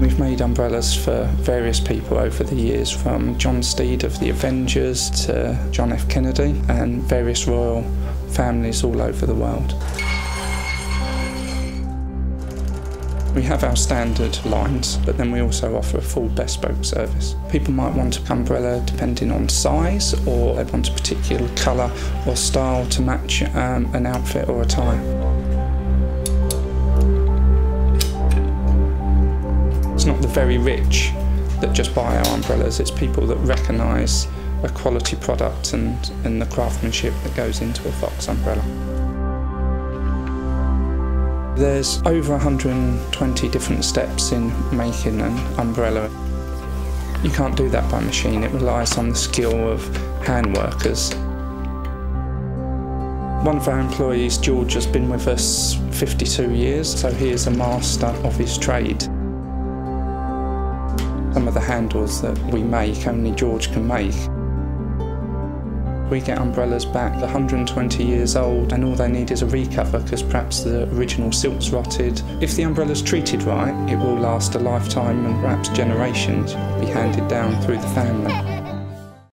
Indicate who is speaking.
Speaker 1: We've made umbrellas for various people over the years, from John Steed of the Avengers to John F. Kennedy and various royal families all over the world. We have our standard lines, but then we also offer a full bespoke service. People might want an umbrella depending on size, or they want a particular colour or style to match um, an outfit or a very rich that just buy our umbrellas, it's people that recognise a quality product and, and the craftsmanship that goes into a Fox umbrella. There's over 120 different steps in making an umbrella. You can't do that by machine, it relies on the skill of hand workers. One of our employees, George, has been with us 52 years, so he is a master of his trade. Some of the handles that we make, only George can make. We get umbrellas back 120 years old and all they need is a recover because perhaps the original silk's rotted. If the umbrella's treated right, it will last a lifetime and perhaps generations, be handed down through the family.